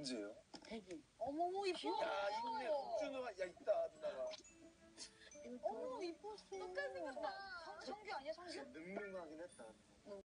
언제예요? 백일. 어머머 이뻐. 야 있네 국준호가 야 있다 누나가 어머 이뻤어. 똑같은 생겼다. 성- 성규 아니야 성규? 늠름하긴